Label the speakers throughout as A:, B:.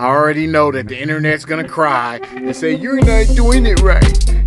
A: I already know that the internet's gonna cry and say, You're not doing it right.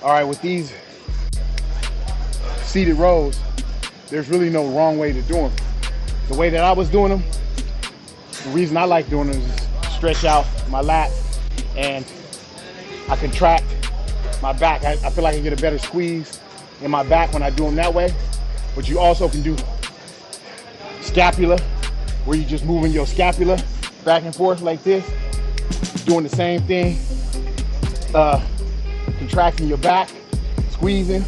A: All right, with these seated rows, there's really no wrong way to do them. The way that I was doing them, the reason I like doing them is stretch out my lat and I contract my back. I, I feel like I get a better squeeze in my back when I do them that way. But you also can do scapula, where you're just moving your scapula back and forth like this, doing the same thing. Uh, contracting your back, squeezing,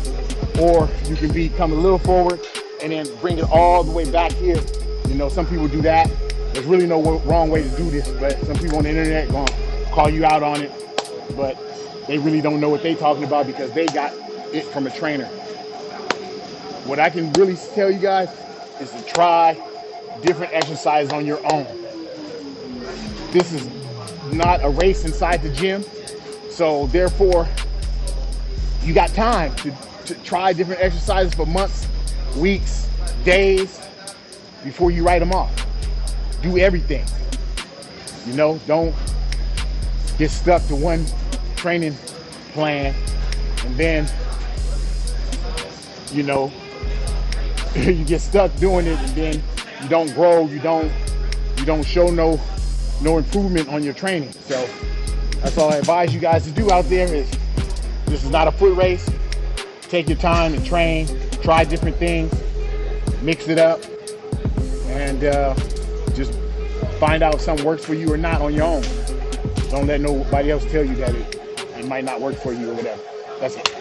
A: or you can be come a little forward and then bring it all the way back here. You know, some people do that. There's really no wrong way to do this, but some people on the internet gonna call you out on it, but they really don't know what they're talking about because they got it from a trainer. What I can really tell you guys is to try different exercises on your own. This is not a race inside the gym, so therefore you got time to, to try different exercises for months, weeks, days before you write them off. Do everything. You know, don't get stuck to one training plan and then, you know, you get stuck doing it and then you don't grow, you don't, you don't show no, no improvement on your training. So that's all I advise you guys to do out there is this is not a foot race. Take your time and train. Try different things. Mix it up. And uh, just find out if something works for you or not on your own. Don't let nobody else tell you that it, it might not work for you or whatever. That's it.